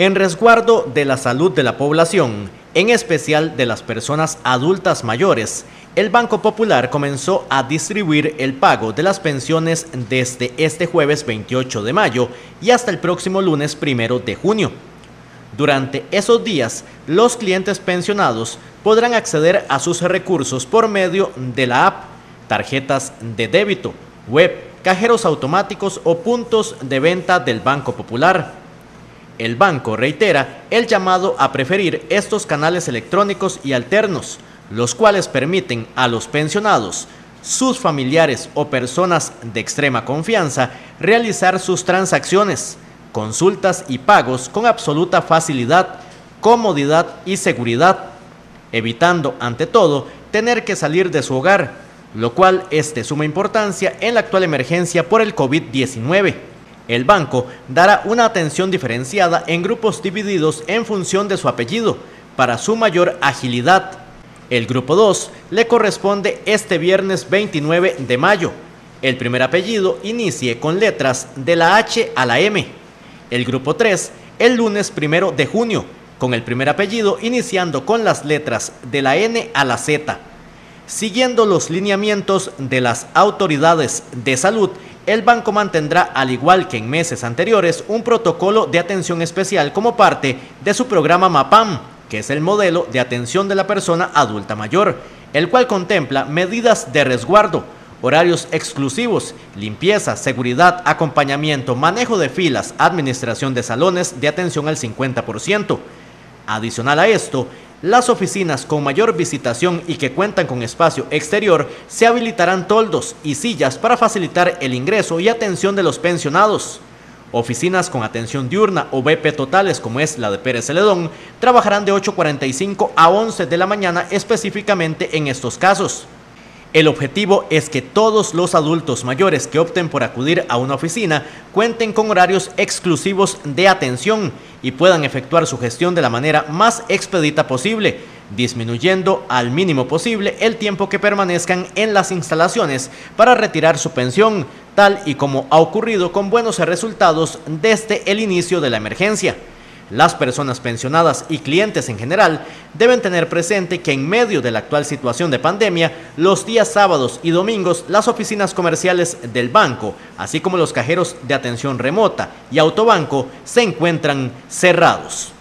En resguardo de la salud de la población, en especial de las personas adultas mayores, el Banco Popular comenzó a distribuir el pago de las pensiones desde este jueves 28 de mayo y hasta el próximo lunes 1 de junio. Durante esos días, los clientes pensionados podrán acceder a sus recursos por medio de la app, tarjetas de débito, web, cajeros automáticos o puntos de venta del Banco Popular. El banco reitera el llamado a preferir estos canales electrónicos y alternos, los cuales permiten a los pensionados, sus familiares o personas de extrema confianza realizar sus transacciones, consultas y pagos con absoluta facilidad, comodidad y seguridad, evitando ante todo tener que salir de su hogar, lo cual es de suma importancia en la actual emergencia por el COVID-19. El banco dará una atención diferenciada en grupos divididos en función de su apellido para su mayor agilidad. El grupo 2 le corresponde este viernes 29 de mayo. El primer apellido inicie con letras de la H a la M. El grupo 3 el lunes 1 de junio, con el primer apellido iniciando con las letras de la N a la Z. Siguiendo los lineamientos de las autoridades de salud, el banco mantendrá, al igual que en meses anteriores, un protocolo de atención especial como parte de su programa MAPAM, que es el modelo de atención de la persona adulta mayor, el cual contempla medidas de resguardo, horarios exclusivos, limpieza, seguridad, acompañamiento, manejo de filas, administración de salones de atención al 50%. Adicional a esto, las oficinas con mayor visitación y que cuentan con espacio exterior se habilitarán toldos y sillas para facilitar el ingreso y atención de los pensionados. Oficinas con atención diurna o BP totales como es la de Pérez Celedón trabajarán de 8.45 a 11 de la mañana específicamente en estos casos. El objetivo es que todos los adultos mayores que opten por acudir a una oficina cuenten con horarios exclusivos de atención y puedan efectuar su gestión de la manera más expedita posible, disminuyendo al mínimo posible el tiempo que permanezcan en las instalaciones para retirar su pensión, tal y como ha ocurrido con buenos resultados desde el inicio de la emergencia. Las personas pensionadas y clientes en general deben tener presente que en medio de la actual situación de pandemia, los días sábados y domingos las oficinas comerciales del banco, así como los cajeros de atención remota y autobanco, se encuentran cerrados.